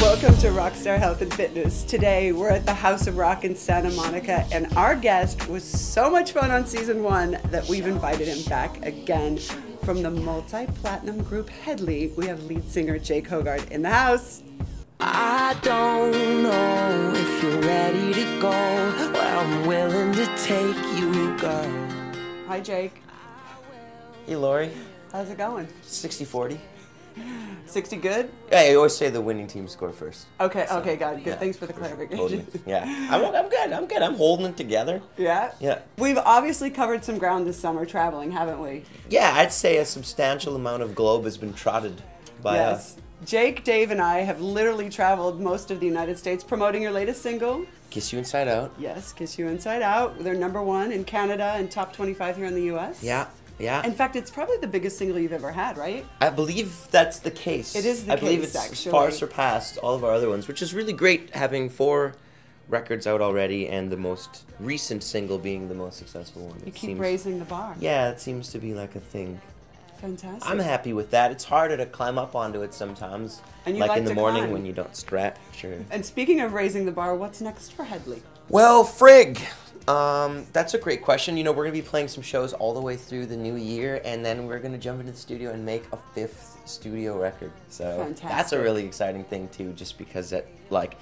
Welcome to Rockstar Health and Fitness. Today we're at the House of Rock in Santa Monica, and our guest was so much fun on season one that we've invited him back again. From the multi platinum group Hedley, we have lead singer Jake Hoggard in the house. I don't know if you're ready to go. Well, I'm willing to take you, girl. Hi, Jake. Hey, Lori. How's it going? 60 40. 60 good? Yeah, I always say the winning team score first. Okay, okay, God, good. Yeah, Thanks for the clarification. Yeah. I'm, I'm good. I'm good. I'm holding it together. yeah? Yeah. We've obviously covered some ground this summer traveling, haven't we? Yeah, I'd say a substantial amount of globe has been trotted by us. Jake, Dave, and I have literally traveled most of the United States promoting your latest single. Kiss You Inside Out. Yes, Kiss You Inside Out. They're number one in Canada and top 25 here in the US. Yeah. Yeah. In fact, it's probably the biggest single you've ever had, right? I believe that's the case. It is the I believe it's actually. far surpassed all of our other ones, which is really great having four records out already and the most recent single being the most successful one. You It keep seems- raising the bar. Yeah, it seems to be like a thing. Fantastic. I'm happy with that. It's harder to climb up onto it sometimes. And you like, like in the to morning climb. when you don't stretch. Or... And speaking of raising the bar, what's next for Hedley? Well, Frig, um, that's a great question. You know, we're gonna be playing some shows all the way through the new year, and then we're gonna jump into the studio and make a fifth studio record. So that's a really exciting thing too, just because that like.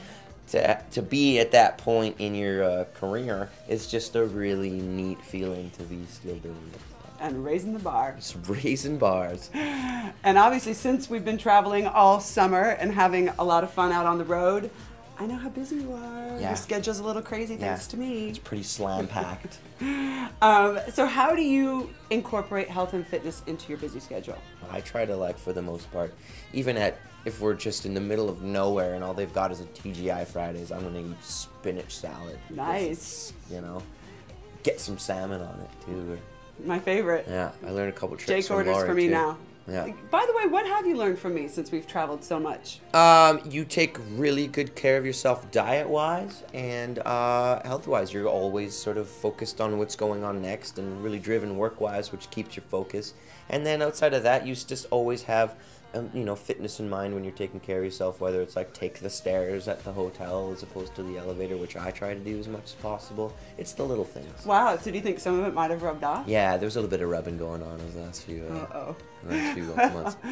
To, to be at that point in your uh, career is just a really neat feeling to be still doing it. And raising the bar. Just raising bars. And obviously, since we've been traveling all summer and having a lot of fun out on the road, I know how busy you are. Yeah. Your schedule's a little crazy, Yeah. thanks to me. It's pretty slam packed. Um, so, how do you incorporate health and fitness into your busy schedule? I try to like for the most part, even at if we're just in the middle of nowhere and all they've got is a TGI Fridays, I'm gonna eat spinach salad. Nice. You know, get some salmon on it too. My favorite. Yeah, I learned a couple tricks. Jake from orders Laura, for me too. now. Yeah. By the way, what have you learned from me since we've traveled so much? Um, you take really good care of yourself diet wise and uh, health wise. You're always sort of focused on what's going on next and really driven work wise, which keeps your focus. And then outside of that, you just always have, um, you know, fitness in mind when you're taking care of yourself, whether it's like take the stairs at the hotel as opposed to the elevator, which I try to do as much as possible. It's the little things. Wow, so do you think some of it might have rubbed off? Yeah, there's a little bit of rubbing going on in the last few, uh, Uh-oh. last few months.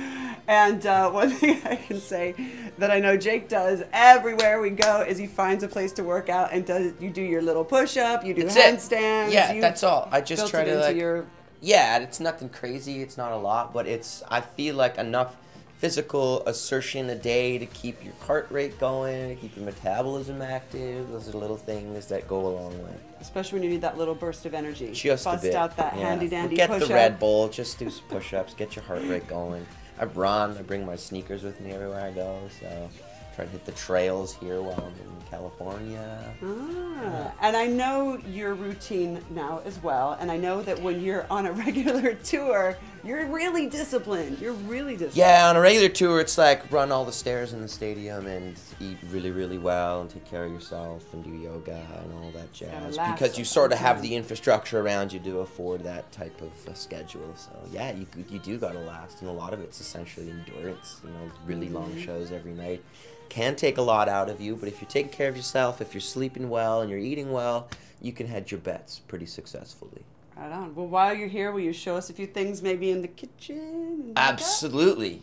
And uh, one thing I can say that I know Jake does everywhere we go is he finds a place to work out and does you do your little push up, you do That's it. handstands. Yeah, you that's all. I just try to like. your Yeah, it's nothing crazy. It's not a lot, but it's I feel like enough physical assertion a day to keep your heart rate going, to keep your metabolism active. Those are little things that go a long way. especially when you need that little burst of energy. Just Bust a bit. out that yeah. handy dandy push the. Red Bull. Just do some push-ups. Get your heart rate going. I run. I bring my sneakers with me everywhere I go. So try to hit the trails here while I'm in California. Ah, and I know your routine now as well, and I know that when you're on a regular tour, you're really disciplined. You're really disciplined. Yeah, on a regular tour, it's like run all the stairs in the stadium and eat really, really well and take care of yourself and do yoga and all that jazz. Because you sort of have the infrastructure around you to afford that type of schedule. So yeah, you you do gotta last, and a lot of it's essentially endurance. You know, really long Mm-hmm. shows every night can take a lot out of you, but if you're taking care of yourself, if you're sleeping well and you're eating well, you can hedge your bets pretty successfully. Right on. Well, while you're here, will you show us a few things maybe in the kitchen? and like that? Absolutely.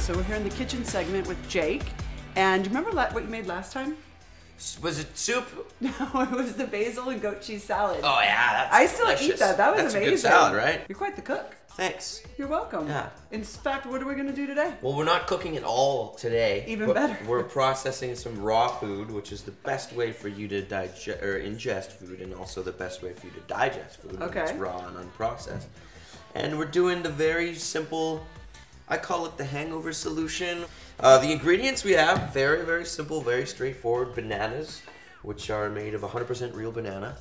So we're here in the kitchen segment with Jake. And remember what you made last time? Was it soup? No, it was the basil and goat cheese salad. Oh yeah, that's I still eat that. That was that's amazing. a good salad, right? You're quite the cook. Thanks. You're welcome. Yeah. In fact, what are we going to do today? Well, we're not cooking at all today. Even better. We're processing some raw food, which is the best way for you to digest or ingest food, and also the best way for you to digest food when it's raw and unprocessed. And we're doing the very simple. I call it the hangover solution. Uh, the ingredients we have very, very simple, very straightforward. Bananas, which are made of 100% real banana,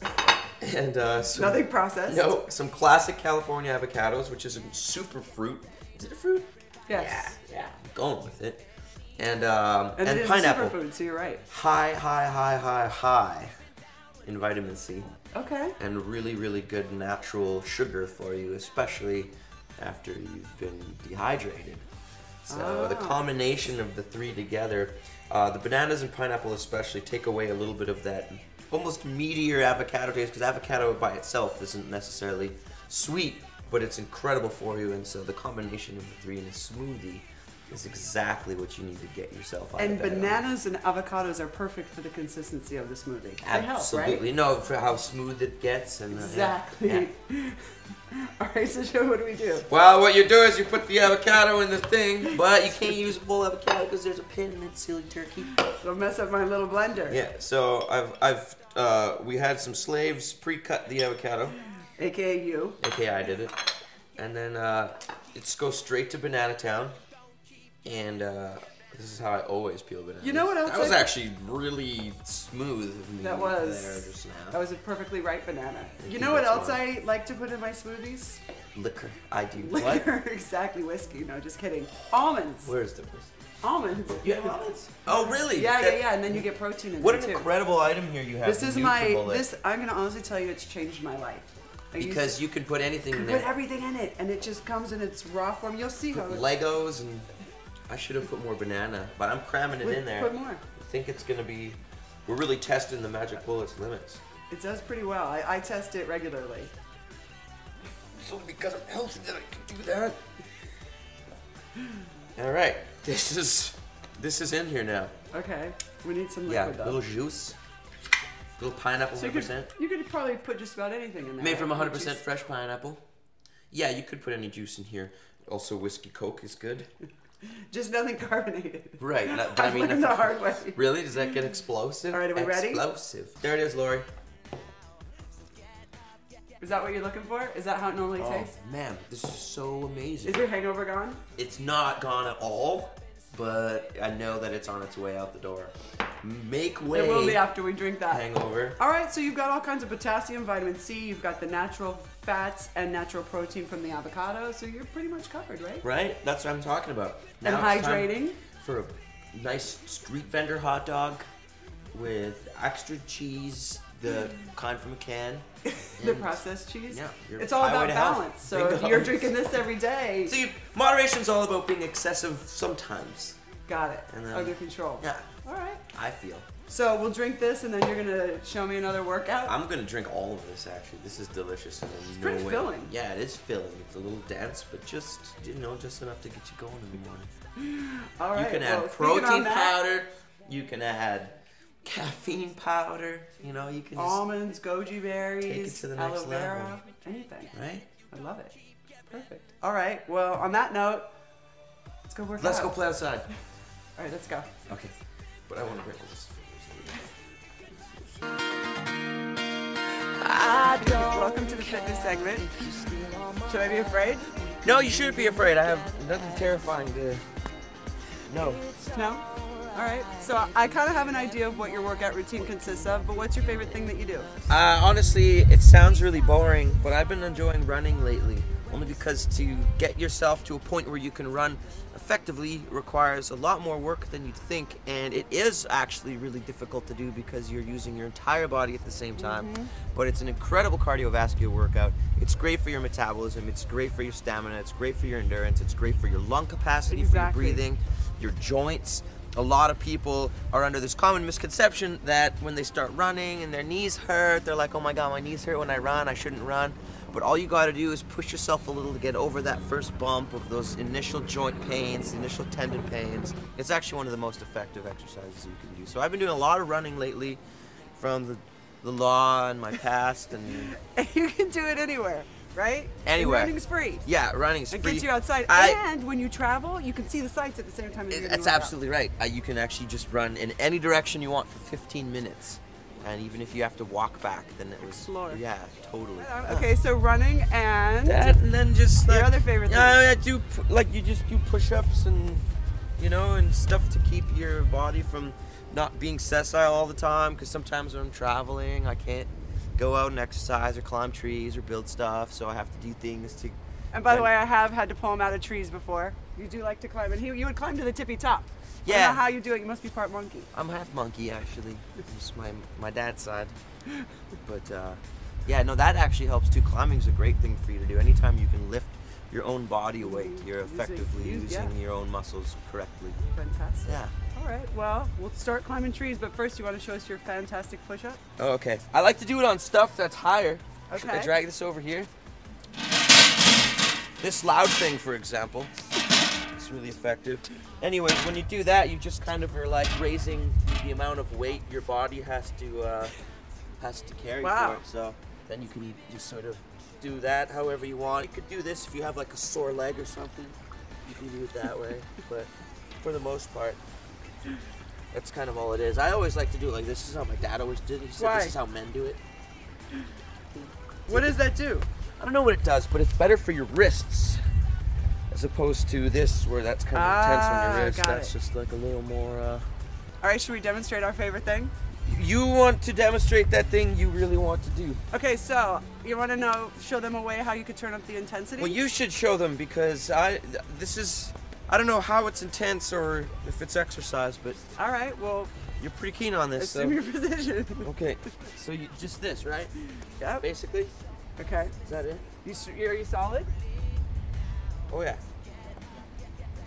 and uh, some, Nothing processed. No, some classic California avocados, which is a super fruit. Is it a fruit? Yes. Yeah, yeah. I'm going with it. And um, And, and, pineapple. superfood, so you're right. High, high, high, high, high in vitamin C Okay. and really, really good natural sugar for you, especially after you've been dehydrated. So the Ah. combination of the three together, uh, the bananas and pineapple especially, take away a little bit of that almost meatier avocado taste because avocado by itself isn't necessarily sweet, but it's incredible for you. And so the combination of the three in a smoothie is exactly what you need to get yourself out And of bed on. bananas and avocados are perfect for the consistency of the smoothie. They help, Absolutely. right? No, for how smooth it gets and uh, yeah. Exactly. Yeah. All right, so Joe, what do we do? Well, what you do is you put the avocado in the thing, but you can't use a full avocado because there's a pin in it, silly turkey. Don't mess up my little blender. Yeah. So I've I've uh, we had some slaves pre-cut the avocado, AKA you. aka I did it, and then uh, it's go straight to Banana Town, and uh, this is how I always peel bananas. You know what else That was I- actually really smooth. Of me That was. there just now. That was a perfectly ripe banana. You know what else. I like to put in my smoothies? Liquor. I do. What? Liquor. exactly, whiskey. No, just kidding. Almonds. Where's the? Almonds. You have almonds? Oh, really? Yeah, yeah, That- yeah, and then you get protein in it What an too. incredible item here you have. This is my this. I'm gonna honestly tell you, it's changed my life. I because to- you can put anything in there. put everything in it, and it just comes in its raw form. You'll see how. Legos and I should have put more banana, but I'm cramming it Put- in there. put more. I think it's gonna be. We're really testing the magic bullets limits. It does pretty well. I, I test it regularly. So because I'm healthy that I can do that. All right, this is this is in here now. Okay, we need some Yeah, liquid though. little juice, little pineapple, so you 100 could, percent, you could probably put just about anything in there. made from 100 percent Just- fresh pineapple. Yeah, you could put any juice in here. Also, whiskey coke is good. Just nothing carbonated. Right, not- but I I've mean, the hard way. Really? Does that get explosive? All right, are we ready? Explosive. There it is, Lori. Is that what you're looking for? Is that how it normally Oh tastes? man, this is so amazing. Is your hangover gone? It's not gone at all, but I know that it's on its way out the door. Make way. It will be after we drink that. Hangover. All right, so you've got all kinds of potassium, vitamin C, you've got the natural fats and natural protein from the avocado, so you're pretty much covered, right? Right? That's what I'm talking about. And Now time hydrating. For a nice street vendor hot dog with extra cheese, the kind from a can. The processed cheese. Yeah, It's all about balance. So if you're drinking this every day, See, moderation's all about being excessive sometimes. got it. And then- Under control. Yeah, All right. I feel. So we'll drink this, and then you're gonna show me another workout. I'm gonna drink all of this actually. This is delicious. And there's no pretty way- filling. Yeah, it is filling. It's a little dense, but just you know, just enough to get you going in the morning. all right. you can well, add protein powder. You can add caffeine powder. You know, you can Almonds, goji berries, Take it to the next aloe vera, level. anything. right. I love it. Perfect. All right. Well, on that note, let's go work out. Let's out. go play outside. All right, let's go. Okay, but I want to break this. Welcome to the fitness segment. Should I be afraid? No, you shouldn't be afraid. I have nothing terrifying to. No. No? All right. So I kind of have an idea of what your workout routine consists of, but what's your favorite thing that you do? Uh, honestly, it sounds really boring, but I've been enjoying running lately. Only because to get yourself to a point where you can run effectively requires a lot more work than you'd think, and it is actually really difficult to do because you're using your entire body at the same time. But it's an incredible cardiovascular workout. It's great for your metabolism, it's great for your stamina, it's great for your endurance, it's great for your lung capacity, Exactly. for your breathing, your joints. A lot of people are under this common misconception that when they start running and their knees hurt, they're like, oh my god, my knees hurt when I run, I shouldn't run. But all you gotta do is push yourself a little to get over that first bump of those initial joint pains, initial tendon pains. It's actually one of the most effective exercises you can do. So I've been doing a lot of running lately from the, the law and my past and you can do it anywhere, right? And running's free. yeah, running's It free. gets you outside. I- and when you travel, you can see the sights at the same time It- That's absolutely right. Uh, you can actually just run in any direction you want for 15 minutes, and even if you have to walk back, then it was Explore. yeah, totally. Um, Okay, so running and That and then just Like, Your other favorite thing? Yeah, I do like you just do push-ups and you know and stuff to keep your body from not being sessile all the time. Because sometimes when I'm traveling, I can't go out and exercise or climb trees or build stuff, so I have to do things to. And by the way, I have had to pull him out of trees before. You do like to climb, and he, you would climb to the tippy top. I don't Yeah. know how you do it. You must be part monkey. I'm half monkey actually. It's my my dad's side. But uh, yeah, no, that actually helps too. Climbing's a great thing for you to do. Anytime you can lift your own body weight, you're effectively use- using yeah. your own muscles correctly. Fantastic. Yeah. All right. Well, we'll start climbing trees, but first, you want to show us your fantastic push-up? Oh, okay. I like to do it on stuff that's higher. Okay. I drag this over here. This loud thing, for example, it's really effective. Anyways, when you do that, you just kind of are like raising the amount of weight your body has to uh, has to carry Wow. for it. So then you can just sort of do that however you want. You could do this if you have like a sore leg or something. You can do it that way. But for the most part, that's kind of all it is. I always like to do it like this. This is how my dad always did. it. He said Why? this is how men do it. What does that do? I don't know what it does, but it's better for your wrists as opposed to this, where that's kind of intense on Ah, your wrist. That's it. just like a little more. Uh... All right, should we demonstrate our favorite thing? You want to demonstrate that thing you really want to do. Okay, so you want to know, show them a way how you could turn up the intensity? Well, you should show them because I. This is. I don't know how it's intense or if it's exercise, but All right, well, you're pretty keen on this. So. assume your position. Okay, so you just this, right? Yeah. Basically, Okay. is that it? You, are you solid? Oh yeah.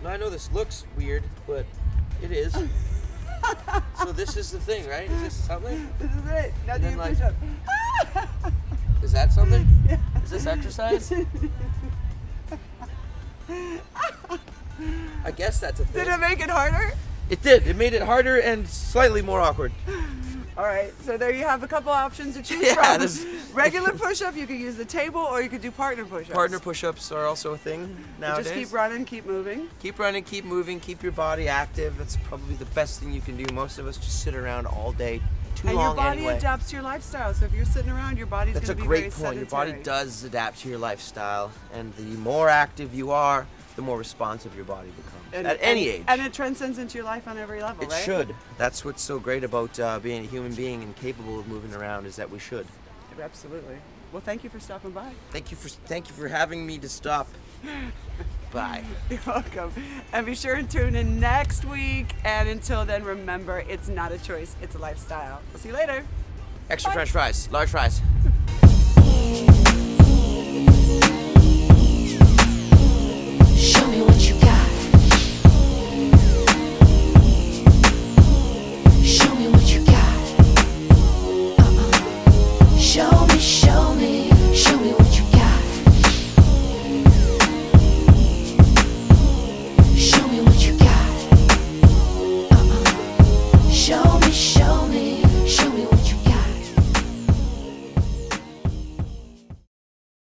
Now I know this looks weird, but it is. so this is the thing, right? Is this something? This is it. Now And do your like- push-up. Is that something? Is this exercise? I guess that's a thing. Did it make it harder? It did. It made it harder and slightly more awkward. All right, so there you have a couple options to choose Yeah, from. this- Regular push-up, you could use the table, or you could do partner push-ups. Partner push-ups are also a thing nowadays. Just keep running, keep moving. Keep running, keep moving, keep your body active. That's probably the best thing you can do. Most of us just sit around all day, too and long your body anyway. adapts to your lifestyle. So if you're sitting around, your body's going to be That's a great point. Your body does adapt to your lifestyle, and the more active you are, the more responsive your body becomes. And- At any and- age. And it transcends into your life on every level, It right? should. That's what's so great about uh, being a human being and capable of moving around is that we should. Absolutely. Well, thank you for stopping by. Thank you for thank you for having me to stop. Bye. You're welcome. And be sure and tune in next week. And until then, remember, it's not a choice, it's a lifestyle. We'll see you later. Extra Bye. French fries, large fries. What you got.